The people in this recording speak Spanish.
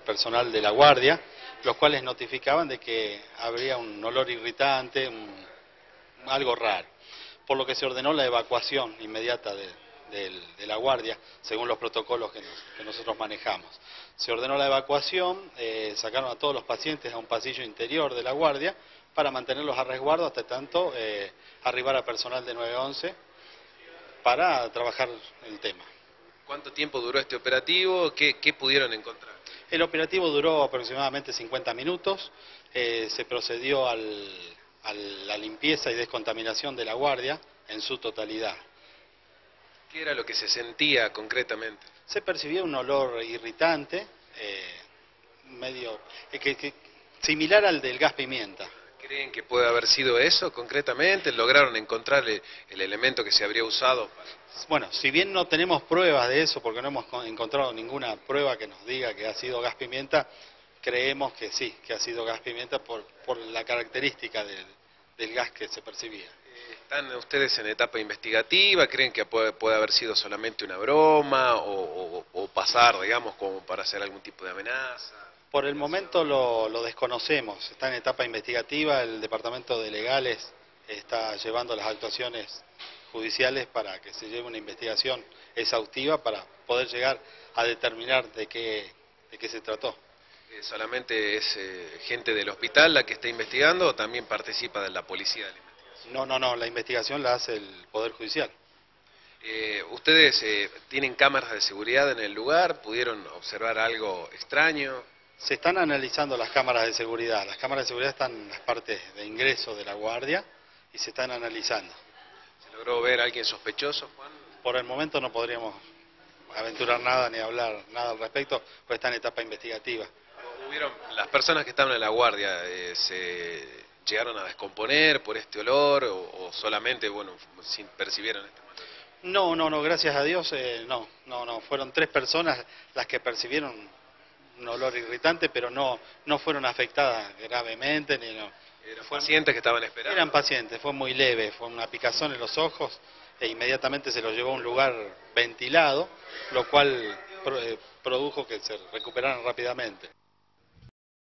personal de la guardia, los cuales notificaban de que habría un olor irritante, algo raro, por lo que se ordenó la evacuación inmediata de, la guardia, según los protocolos que, nos- que nosotros manejamos. Se ordenó la evacuación, eh, sacaron a todos los pacientes a un pasillo interior de la guardia para mantenerlos a resguardo hasta tanto eh, arribara personal de 911 para trabajar el tema. ¿Cuánto tiempo duró este operativo? ¿Qué, qué pudieron encontrar? El operativo duró aproximadamente 50 minutos, eh, se procedió al- a la limpieza y descontaminación de la guardia en su totalidad. ¿Qué era lo que se sentía concretamente? Se percibía un olor irritante, eh, medio eh, que- que- similar al del gas pimienta. ¿Creen que puede haber sido eso concretamente? ¿Lograron encontrar el, el elemento que se habría usado? Bueno, si bien no tenemos pruebas de eso, porque no hemos co- encontrado ninguna prueba que nos diga que ha sido gas pimienta, creemos que sí, que ha sido gas pimienta por, por la característica del, del gas que se percibía. ¿Están ustedes en etapa investigativa? ¿Creen que puede, puede haber sido solamente una broma o, o- o pasar, digamos, como para hacer algún tipo de amenaza? Por el momento lo, lo desconocemos, está en etapa investigativa, el Departamento de Legales está llevando las actuaciones judiciales para que se lleve una investigación exhaustiva para poder llegar a determinar de qué, de qué se trató. Eh, ¿Solamente es eh, gente del hospital la que está investigando o también participa de la policía de la investigación? No, no, no, la investigación la hace el Poder Judicial. Eh, ¿Ustedes eh, tienen cámaras de seguridad en el lugar? ¿Pudieron observar algo extraño? Se están analizando las cámaras de seguridad. Las cámaras de seguridad están en las partes de ingreso de la guardia y se están analizando. ¿Se logró ver a alguien sospechoso, Juan? Por el momento no podríamos aventurar nada ni hablar nada al respecto, pues está en etapa investigativa. ¿Hubieron, las personas que estaban en la guardia eh, se llegaron a descomponer por este olor o, o solamente, bueno, sin percibieron este mal? No, no, no, gracias a Dios, eh, no, no, no, fueron tres personas las que percibieron un olor irritante, pero no, no fueron afectadas gravemente, ni no. ¿Eran Fue- pacientes que estaban esperando? Eran pacientes, fue muy leve, fue una picazón en los ojos e inmediatamente se los llevó a un lugar ventilado, lo cual pro- eh, produjo que se recuperaran rápidamente.